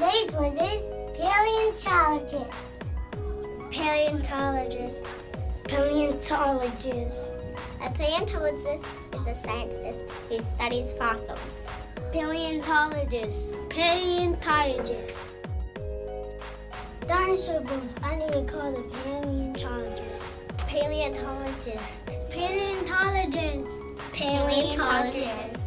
Today's word is paleontologist. Paleontologist. Paleontologist. A paleontologist is a scientist who studies fossils. Paleontologist. Paleontologist. Dinosaur bones. I need to call the paleontologist. Paleontologist. Paleontologist. Paleontologist.